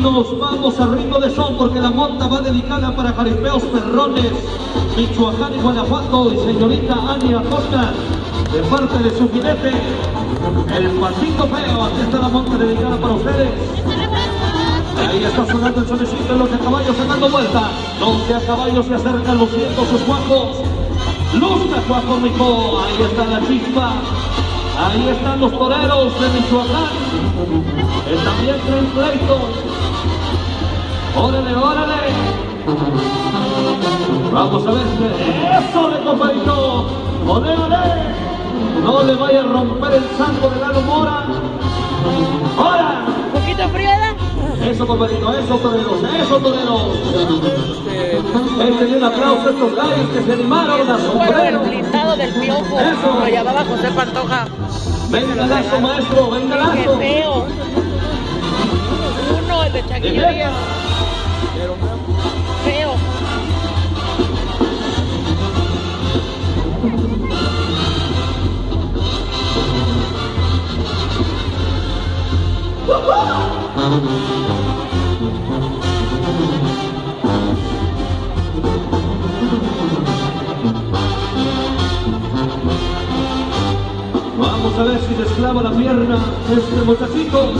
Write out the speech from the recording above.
nos vamos a ritmo de son porque la monta va dedicada para jaripeos perrones, Michoacán y Guanajuato y señorita Ania Acosta, de parte de su jinete, el patito feo, aquí está la monta dedicada para ustedes. Ahí está sonando el sonecito de los de caballos dando vuelta. Los de caballos se acercan luciendo sus cuajos. Luz cuajo, mijo. Ahí está la chispa. Ahí están los toreros de Michoacán. Que también traen pleito. Órale, órale. Vamos a ver. ¡Eso de compadrito! ¡Órale, No le vaya a romper el santo de Lalo Mora. ¡Ahora! ¿Un poquito fría, Eso, compadrito, eso, toreros, eso, toreros. Este un aplauso a estos gallos que se animaron a Bueno, el sombrero. blindado del piojo. Lo llamaba José Pantoja. Venga lazo, maestro, venga Qué lazo. feo. Uno, el de vieja. Díaz. Feo. Vamos a ver si desclava la pierna este muchachito.